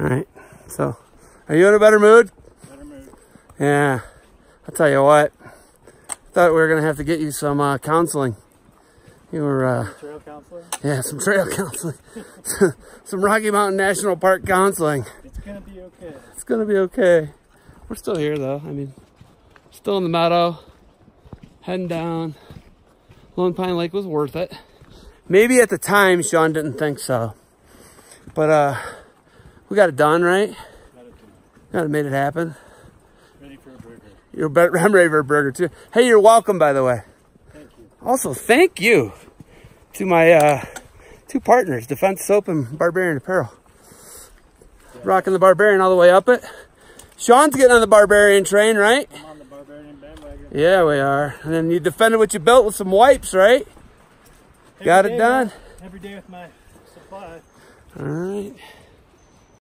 All right. So, are you in a better mood? Better move. Yeah. I'll tell you what. I thought we were gonna have to get you some uh, counseling. You were, uh, Trail counseling? yeah, some trail counseling, some Rocky Mountain National Park counseling. It's gonna be okay. It's gonna be okay. We're still here though. I mean, still in the meadow, heading down. Lone Pine Lake was worth it. Maybe at the time Shawn didn't think so, but uh, we got it done, right? Got it done. Got it, made it happen. Ready for a burger. You're better. I'm ready for a burger too. Hey, you're welcome, by the way. Thank you. Also, thank you to my uh, two partners, Defense Soap and Barbarian Apparel. Rocking the Barbarian all the way up it. Shawn's getting on the Barbarian train, right? I'm on the barbarian bandwagon. Yeah, we are. And then you defended what you built with some wipes, right? Every Got it done. man. Every day with my supply. All right.